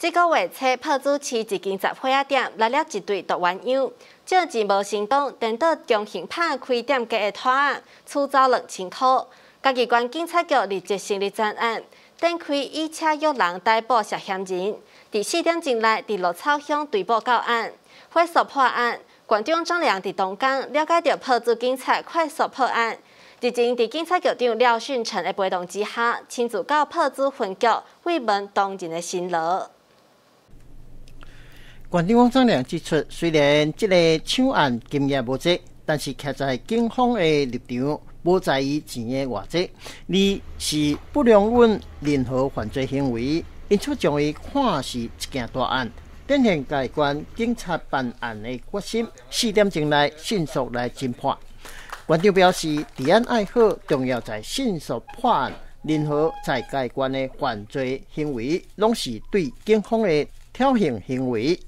这个月初，炮竹市一间杂货店来了一对毒鸾鸯，借钱无行动，等到强行拍开店家的拖案，出走两千块。嘉义县警察局立即成立专案，展开以车约人逮捕涉嫌人。伫四点钟内，伫鹿草乡追捕到案，快速破案。县长张良伫东港了解到炮竹警察快速破案，日前伫警察局长廖训成的陪同之下，亲自到炮竹分局慰问当日的辛劳。县长王章良指出，虽然这个抢案经验无济，但是站在警方的立场，无在于钱的外值，二是不容忍任何犯罪行为，因此将伊看是一件大案，展现该关警察办案的决心。四点钟内迅速来侦破。县长表示，治安爱好，重要在迅速破案。任何在该关的犯罪行为，拢是对警方的挑衅行为。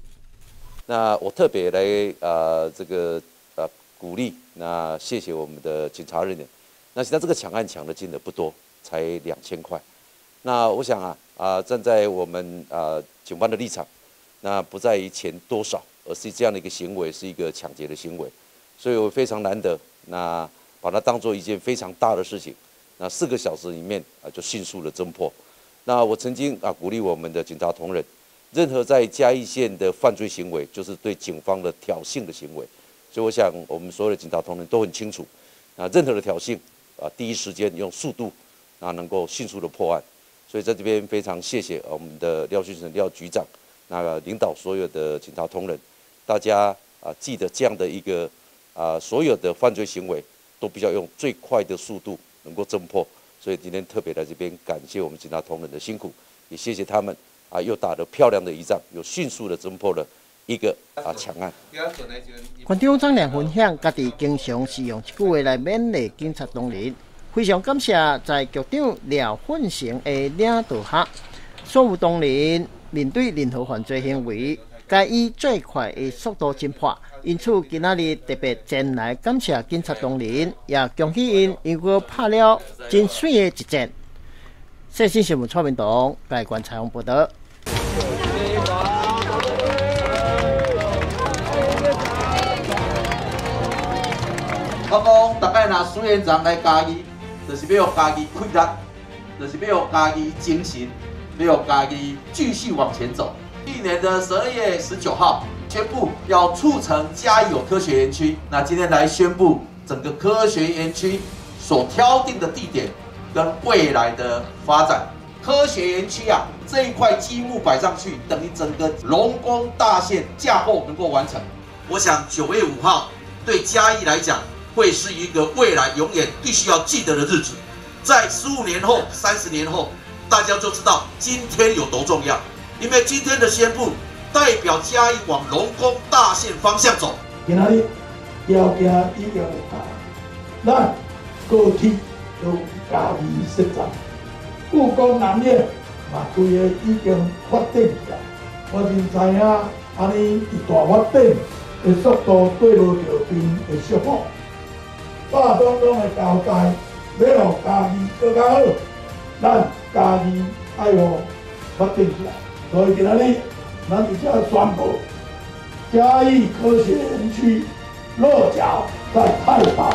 那我特别来啊，这个啊鼓励，那谢谢我们的警察人员。那现在这个抢案抢的金额不多，才两千块。那我想啊啊，站在我们啊警方的立场，那不在于钱多少，而是这样的一个行为是一个抢劫的行为，所以我非常难得，那把它当做一件非常大的事情。那四个小时里面啊，就迅速的侦破。那我曾经啊鼓励我们的警察同仁。任何在嘉义县的犯罪行为，就是对警方的挑衅的行为，所以我想我们所有的警察同仁都很清楚，啊，任何的挑衅，啊，第一时间用速度，啊，能够迅速的破案，所以在这边非常谢谢我们的廖旭成廖局长，那个领导所有的警察同仁，大家啊记得这样的一个啊所有的犯罪行为都比较用最快的速度能够侦破，所以今天特别在这边感谢我们警察同仁的辛苦，也谢谢他们。啊，又打得漂亮的一仗，又迅速的侦破了一个啊强案。县长张良分享，家己经常使用一句话来勉励警察同仁，非常感谢在局长廖奋成的领导下，所有同仁面对任何犯罪行为，该以最快的速度侦破。因此，今仔日特别前来感谢警察同仁，也恭喜因，因果拍了真水的一战。谢谢新闻蔡明东，该观采访报道。我讲，大概拿苏院长来嘉义，就是要嘉义开力，就是要嘉义精神，要嘉义继续往前走。去年的十二月十九号宣布要促成嘉义有科学园区，那今天来宣布整个科学园区所挑定的地点跟未来的发展。科学园区啊，这一块积木摆上去，等于整个龙宫大线架构能够完成。我想九月五号对嘉义来讲。会是一个未来永远必须要记得的日子，在十五年后、三十年后，大家就知道今天有多重要。因为今天的宣布代表嘉义往龙宫大线方向走。今日条件已经有啊，咱过去都嘉义实战，故宫南面嘛，规个已经发展起来。我真知影，安尼一大发展的速度对无着边的消耗。大东东的交代，要让家己更加好，咱家己爱护发展起来。所以今日咱伫遮宣布，嘉义科学园区落脚在太保。